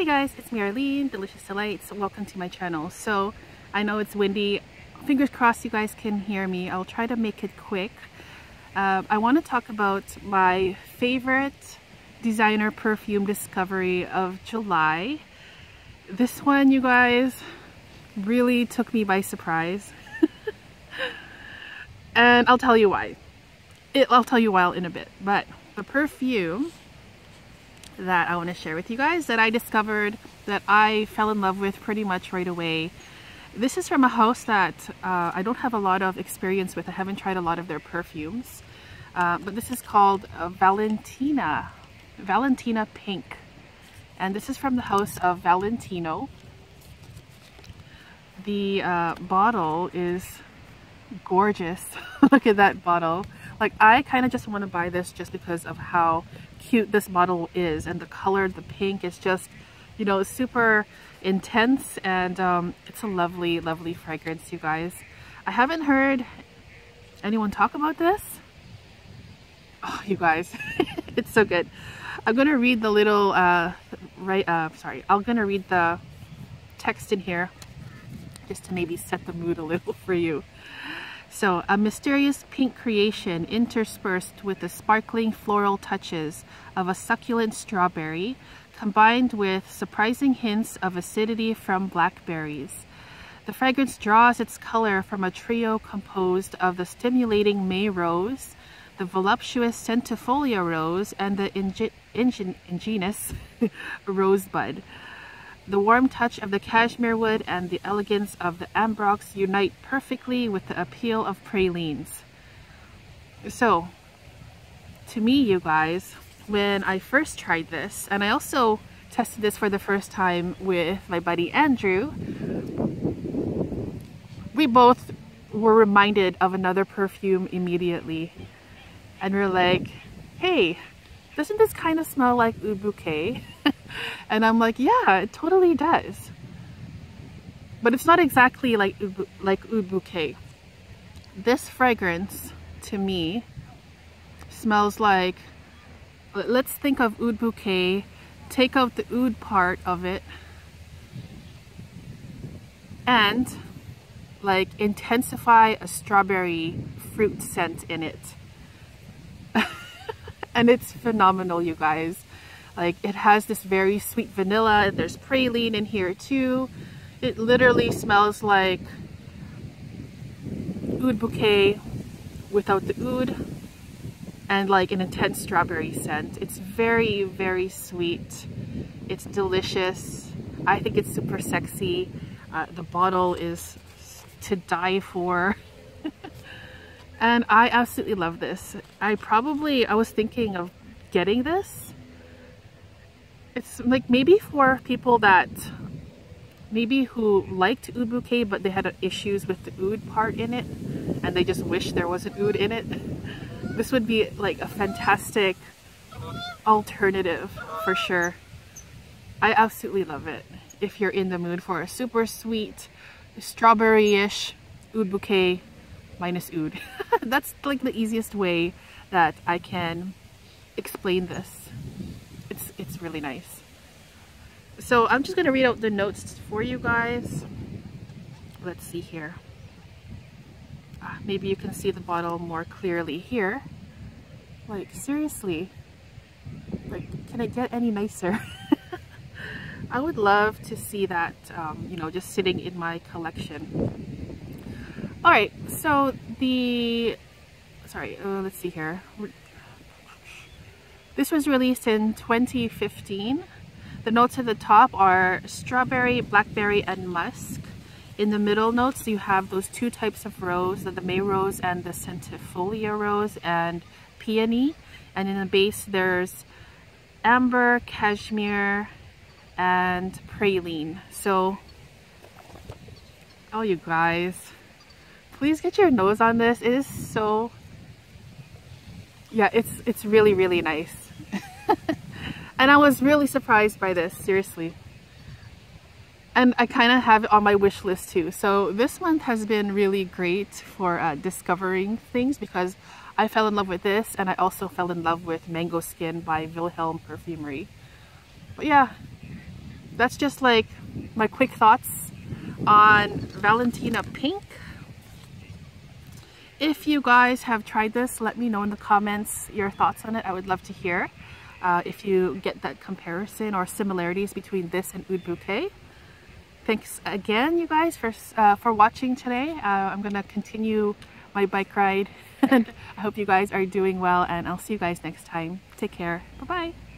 Hey guys, it's me Delicious Delights. Welcome to my channel. So, I know it's windy. Fingers crossed you guys can hear me. I'll try to make it quick. Uh, I want to talk about my favorite designer perfume discovery of July. This one, you guys, really took me by surprise. and I'll tell you why. It, I'll tell you why in a bit. But the perfume that I want to share with you guys that I discovered that I fell in love with pretty much right away. This is from a house that uh, I don't have a lot of experience with. I haven't tried a lot of their perfumes. Uh, but this is called uh, Valentina. Valentina Pink. And this is from the house of Valentino. The uh, bottle is gorgeous. Look at that bottle. Like I kind of just want to buy this just because of how cute this bottle is and the color, the pink is just, you know, super intense and um, it's a lovely, lovely fragrance, you guys. I haven't heard anyone talk about this. Oh, you guys, it's so good. I'm gonna read the little, uh, right, uh, sorry, I'm gonna read the text in here just to maybe set the mood a little for you. So a mysterious pink creation interspersed with the sparkling floral touches of a succulent strawberry combined with surprising hints of acidity from blackberries. The fragrance draws its color from a trio composed of the stimulating May rose, the voluptuous centifolia rose, and the ingenious rosebud. The warm touch of the cashmere wood and the elegance of the ambrox unite perfectly with the appeal of pralines. So, to me, you guys, when I first tried this, and I also tested this for the first time with my buddy Andrew, we both were reminded of another perfume immediately. And we're like, hey, doesn't this kind of smell like Oud Bouquet? And I'm like, yeah, it totally does. But it's not exactly like, like Oud Bouquet. This fragrance, to me, smells like, let's think of Oud Bouquet, take out the oud part of it, and like intensify a strawberry fruit scent in it. and it's phenomenal, you guys. Like it has this very sweet vanilla and there's praline in here too. It literally smells like oud bouquet without the oud and like an intense strawberry scent. It's very, very sweet. It's delicious. I think it's super sexy. Uh, the bottle is to die for. and I absolutely love this. I probably, I was thinking of getting this it's like maybe for people that maybe who liked oud bouquet but they had issues with the oud part in it and they just wish there was an oud in it. This would be like a fantastic alternative for sure. I absolutely love it if you're in the mood for a super sweet strawberry-ish oud bouquet minus oud. That's like the easiest way that I can explain this it's really nice. So I'm just gonna read out the notes for you guys. Let's see here. Uh, maybe you can see the bottle more clearly here. Like seriously. Like can it get any nicer? I would love to see that um, you know just sitting in my collection. All right so the sorry uh, let's see here this was released in 2015. The notes at the top are strawberry, blackberry, and musk. In the middle notes, you have those two types of rose, the May rose and the centifolia rose and peony. And in the base, there's amber, cashmere, and praline. So, oh, you guys, please get your nose on this. It is so, yeah, it's, it's really, really nice. and I was really surprised by this, seriously. And I kind of have it on my wish list too. So this month has been really great for uh, discovering things because I fell in love with this and I also fell in love with Mango Skin by Vilhelm Parfumerie. But yeah, that's just like my quick thoughts on Valentina Pink. If you guys have tried this, let me know in the comments your thoughts on it. I would love to hear uh, if you get that comparison or similarities between this and Oud Bouquet. Thanks again, you guys, for, uh, for watching today. Uh, I'm going to continue my bike ride and I hope you guys are doing well and I'll see you guys next time. Take care. Bye-bye.